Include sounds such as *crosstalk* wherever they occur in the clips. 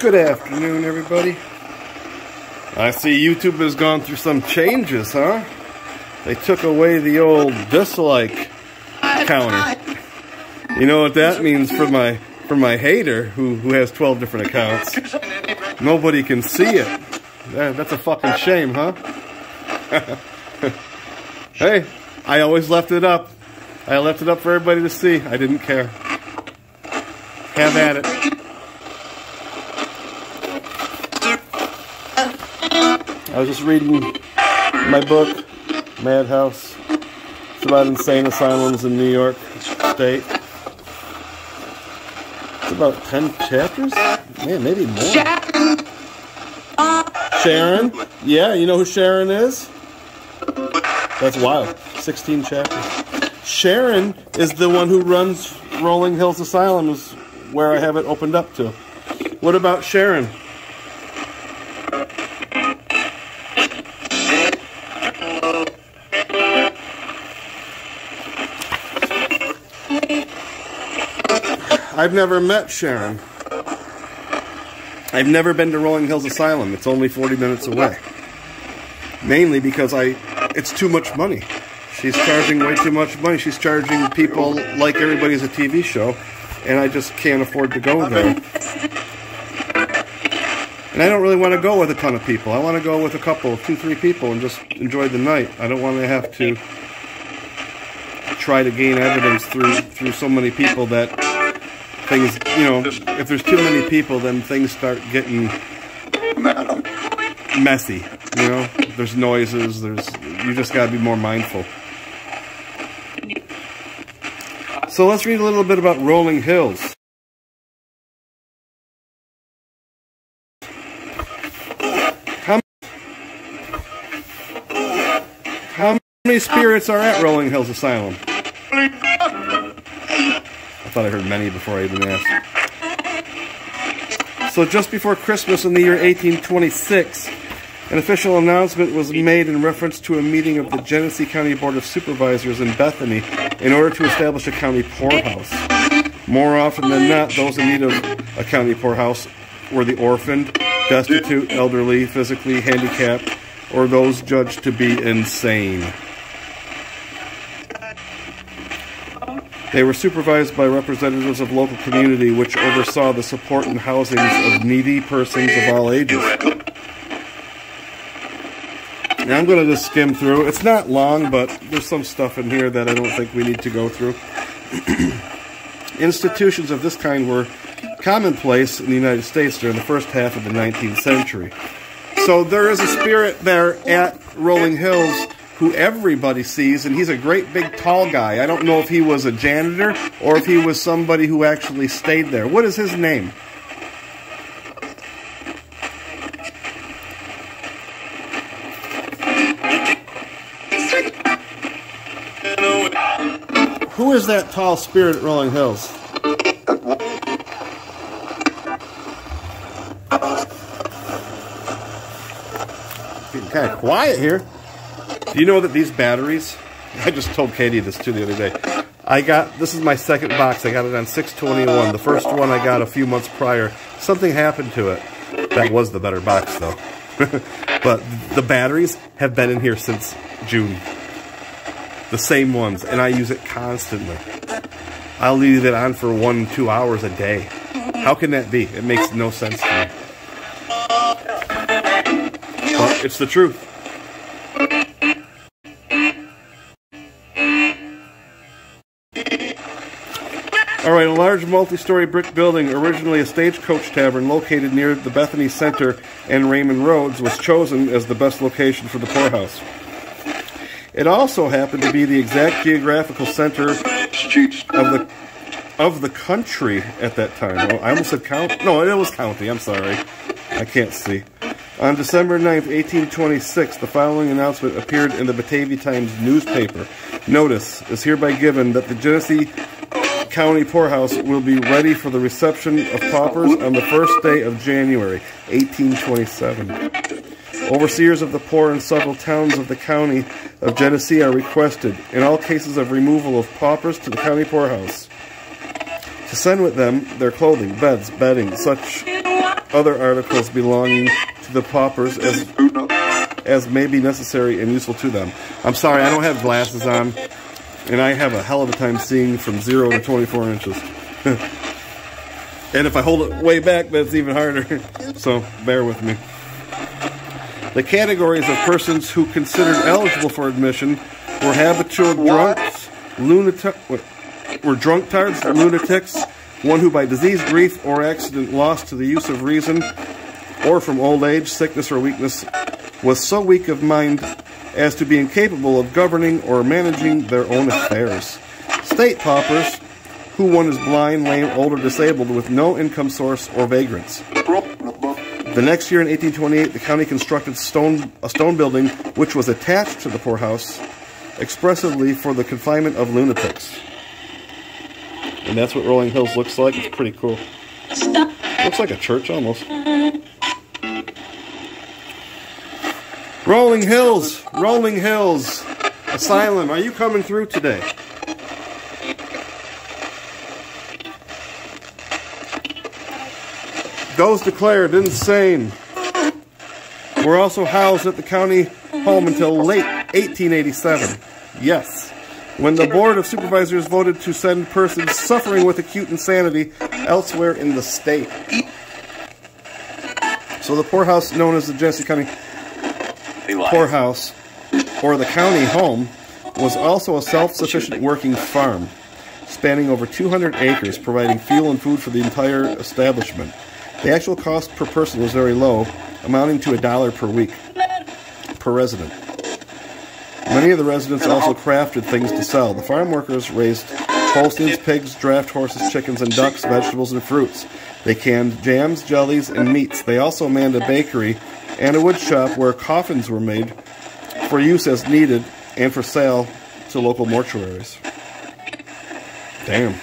Good afternoon, everybody. I see YouTube has gone through some changes, huh? They took away the old dislike counter. You know what that means for my for my hater who who has 12 different accounts? Nobody can see it. That, that's a fucking shame, huh? *laughs* hey, I always left it up. I left it up for everybody to see. I didn't care. Have at it. I was just reading my book, Madhouse. It's about insane asylums in New York State. It's about 10 chapters? Man, maybe more. Sharon? Yeah, you know who Sharon is? That's wild. 16 chapters. Sharon is the one who runs Rolling Hills Asylum, is where I have it opened up to. What about Sharon? I've never met Sharon. I've never been to Rolling Hills Asylum. It's only 40 minutes away. Mainly because I, it's too much money. She's charging way too much money. She's charging people like everybody's a TV show, and I just can't afford to go there. And I don't really want to go with a ton of people. I want to go with a couple, two, three people, and just enjoy the night. I don't want to have to try to gain evidence through through so many people that things, you know, if there's too many people, then things start getting messy. You know, there's noises. There's you just got to be more mindful. So let's read a little bit about Rolling Hills. How, how many spirits are at Rolling Hills Asylum? Thought I heard many before I even asked. So just before Christmas in the year 1826, an official announcement was made in reference to a meeting of the Genesee County Board of Supervisors in Bethany in order to establish a county poorhouse. More often than not, those in need of a county poorhouse were the orphaned, destitute, elderly, physically handicapped, or those judged to be insane. They were supervised by representatives of local community which oversaw the support and housings of needy persons of all ages. Now I'm going to just skim through. It's not long, but there's some stuff in here that I don't think we need to go through. *clears throat* Institutions of this kind were commonplace in the United States during the first half of the 19th century. So there is a spirit there at Rolling Hills who everybody sees, and he's a great big tall guy. I don't know if he was a janitor or if he was somebody who actually stayed there. What is his name? Who is that tall spirit at Rolling Hills? Getting kind of quiet here. Do you know that these batteries, *laughs* I just told Katie this too the other day. I got, this is my second box. I got it on 621. The first one I got a few months prior. Something happened to it. That was the better box though. *laughs* but the batteries have been in here since June. The same ones. And I use it constantly. I'll leave it on for one, two hours a day. How can that be? It makes no sense to me. But it's the truth. Right, a large multi-story brick building, originally a stagecoach tavern located near the Bethany Center and Raymond Roads, was chosen as the best location for the poorhouse. It also happened to be the exact geographical center of the of the country at that time. Oh, I almost said count. No, it was county. I'm sorry. I can't see. On December 9th, 1826, the following announcement appeared in the Batavia Times newspaper. Notice is hereby given that the Genesee County Poorhouse will be ready for the reception of paupers on the first day of January, 1827. Overseers of the poor in several towns of the county of Genesee are requested, in all cases of removal of paupers, to the county poorhouse. To send with them their clothing, beds, bedding, such other articles belonging to the paupers as, as may be necessary and useful to them. I'm sorry, I don't have glasses on, and I have a hell of a time seeing from 0 to 24 inches. *laughs* and if I hold it way back, that's even harder. *laughs* so bear with me. The categories of persons who considered eligible for admission were habitual drunks, lunatic, were drunkards, lunatics, one who by disease, grief, or accident lost to the use of reason, or from old age, sickness, or weakness, was so weak of mind as to be incapable of governing or managing their own affairs. State paupers, who one is blind, lame, old, or disabled with no income source or vagrants. The next year in 1828, the county constructed stone, a stone building which was attached to the poorhouse expressively for the confinement of lunatics. And that's what Rolling Hills looks like. It's pretty cool. Looks like a church almost. Rolling Hills, Rolling Hills Asylum, are you coming through today? Those declared insane were also housed at the county home until late 1887. Yes. When the Board of Supervisors voted to send persons suffering with acute insanity elsewhere in the state. So the poorhouse known as the Genesee County Poorhouse, or the county home, was also a self-sufficient working farm, spanning over 200 acres, providing fuel and food for the entire establishment. The actual cost per person was very low, amounting to a dollar per week per resident. Many of the residents also crafted things to sell. The farm workers raised Holsteins, pigs, draft horses, chickens, and ducks, vegetables, and fruits. They canned jams, jellies, and meats. They also manned a bakery and a wood shop where coffins were made for use as needed and for sale to local mortuaries. Damn.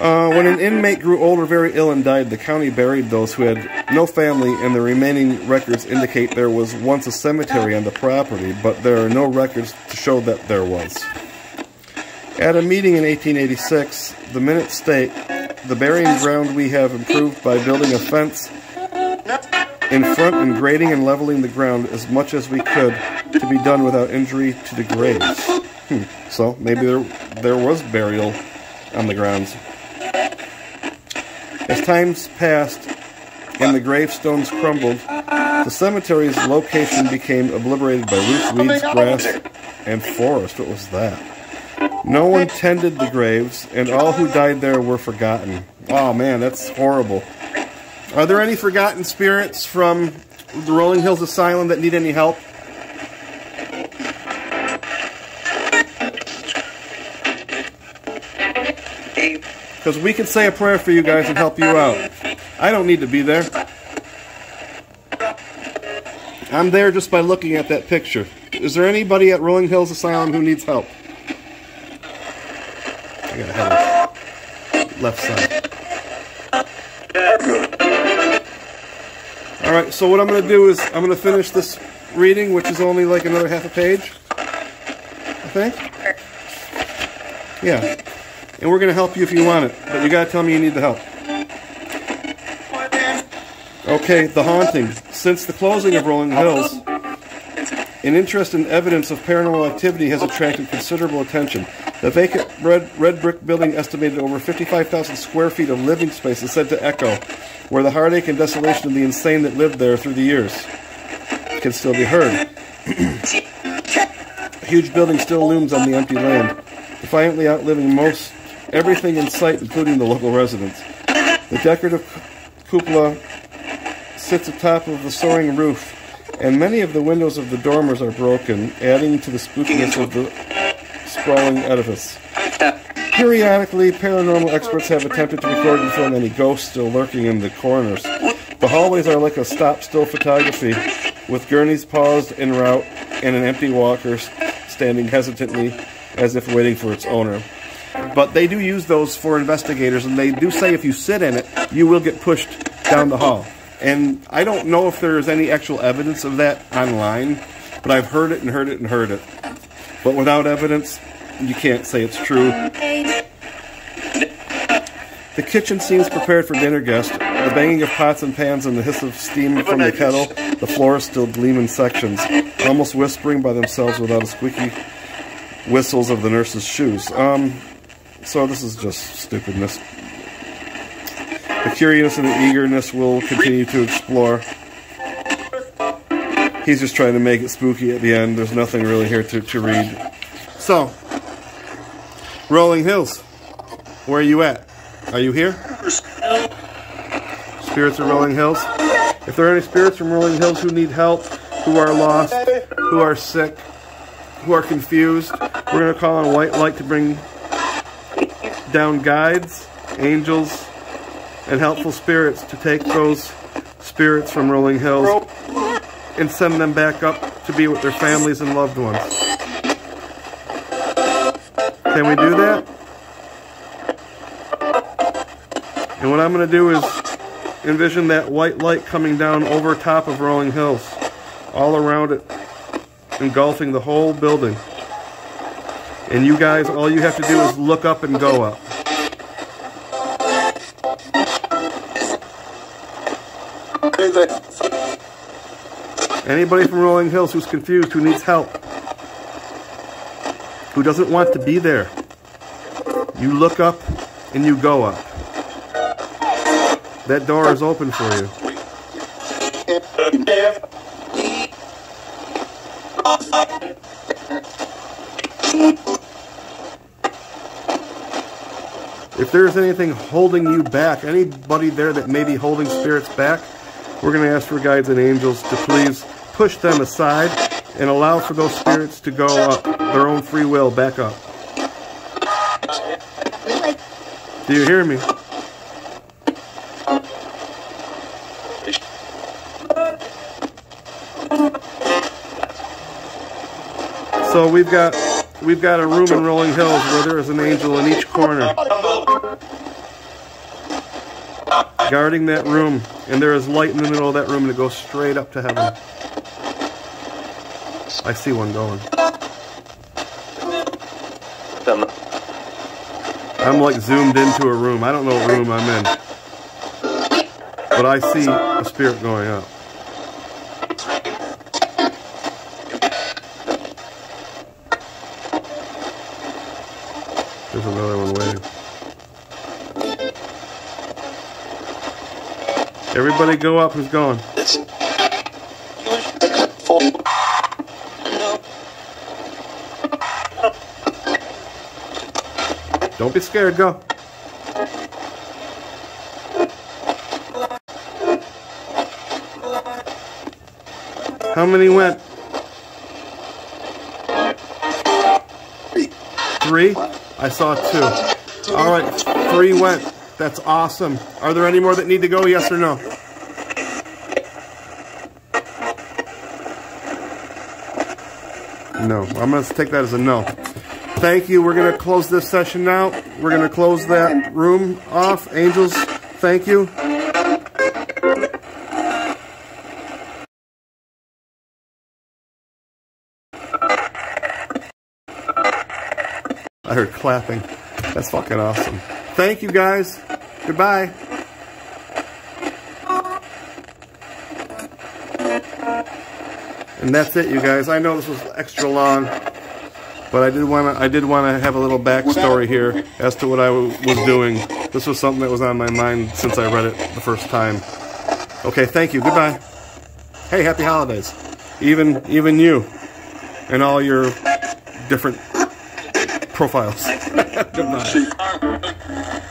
Uh, when an inmate grew old or very ill and died, the county buried those who had no family, and the remaining records indicate there was once a cemetery on the property, but there are no records to show that there was. At a meeting in 1886, the minutes state, the burying ground we have improved by building a fence in front and grading and leveling the ground as much as we could to be done without injury to the graves. Hmm. So maybe there, there was burial on the grounds. As times passed and the gravestones crumbled, the cemetery's location became obliterated by roots, weeds, grass, and forest. What was that? No one tended the graves, and all who died there were forgotten. Oh man, that's horrible. Are there any forgotten spirits from the Rolling Hills Asylum that need any help? Because we can say a prayer for you guys and help you out. I don't need to be there. I'm there just by looking at that picture. Is there anybody at Rolling Hills Asylum who needs help? I gotta have left side. Alright, so what I'm going to do is I'm going to finish this reading, which is only like another half a page. I think. Yeah. And we're going to help you if you want it. But you got to tell me you need the help. Okay, The Haunting. Since the closing of Rolling Hills, an interest in evidence of paranormal activity has attracted considerable attention. The vacant red, red brick building, estimated over 55,000 square feet of living space, is said to echo, where the heartache and desolation of the insane that lived there through the years can still be heard. A huge building still looms on the empty land, defiantly outliving most everything in sight, including the local residents. The decorative cupola sits atop of the soaring roof, and many of the windows of the dormers are broken, adding to the spookiness of the sprawling edifice. Periodically, paranormal experts have attempted to record and film any ghosts still lurking in the corners. The hallways are like a stop-still photography, with gurneys paused en route and an empty walker standing hesitantly as if waiting for its owner. But they do use those for investigators, and they do say if you sit in it, you will get pushed down the hall. And I don't know if there's any actual evidence of that online, but I've heard it and heard it and heard it. But without evidence, you can't say it's true. The kitchen seems prepared for dinner guests, the banging of pots and pans and the hiss of steam from the kettle, the floors still gleam in sections, almost whispering by themselves without a squeaky whistles of the nurse's shoes. Um, so this is just stupidness. The curious and the eagerness will continue to explore. He's just trying to make it spooky at the end. There's nothing really here to, to read. So, Rolling Hills, where are you at? Are you here? Spirits of Rolling Hills? If there are any spirits from Rolling Hills who need help, who are lost, who are sick, who are confused, we're going to call on white light to bring down guides, angels, and helpful spirits to take those spirits from Rolling Hills and send them back up to be with their families and loved ones. Can we do that? And what I'm going to do is envision that white light coming down over top of Rolling Hills, all around it, engulfing the whole building. And you guys, all you have to do is look up and go up. Anybody from Rolling Hills who's confused, who needs help, who doesn't want to be there, you look up and you go up. That door is open for you. If there's anything holding you back, anybody there that may be holding spirits back, we're going to ask for guides and angels to please push them aside and allow for those spirits to go up their own free will back up. Do you hear me? So we've got we've got a room in Rolling Hills where there is an angel in each corner guarding that room and there is light in the middle of that room that goes straight up to heaven. I see one going. I'm like zoomed into a room. I don't know what room I'm in. But I see a spirit going up. There's another one waiting. Everybody go up who's going. Don't be scared, go. How many went? Three? I saw two. All right, three went. That's awesome. Are there any more that need to go, yes or no? No. I'm to take that as a no. Thank you. We're going to close this session now. We're going to close that room off. Angels, thank you. I heard clapping. That's fucking awesome. Thank you guys. Goodbye. And that's it, you guys. I know this was extra long, but I did want to. I did want to have a little backstory here as to what I was doing. This was something that was on my mind since I read it the first time. Okay, thank you. Goodbye. Hey, happy holidays. Even even you, and all your different profiles. *laughs* Goodbye.